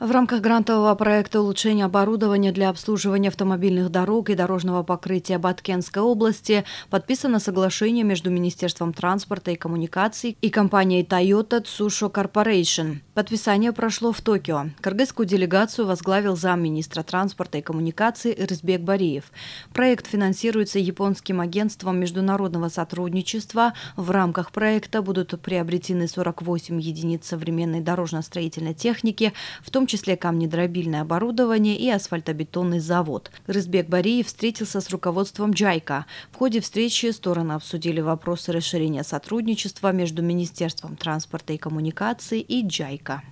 В рамках грантового проекта улучшения оборудования для обслуживания автомобильных дорог и дорожного покрытия Баткенской области подписано соглашение между Министерством транспорта и коммуникаций и компанией Toyota Tsusho Corporation. Подписание прошло в Токио. Кыргызскую делегацию возглавил замминистра транспорта и коммуникаций Ирсбек Бариев. Проект финансируется японским агентством международного сотрудничества. В рамках проекта будут приобретены 48 единиц современной дорожно-строительной техники, в том числе камнедробильное оборудование и асфальтобетонный завод. Рызбек Бариев встретился с руководством «Джайка». В ходе встречи стороны обсудили вопросы расширения сотрудничества между Министерством транспорта и коммуникаций и «Джайка».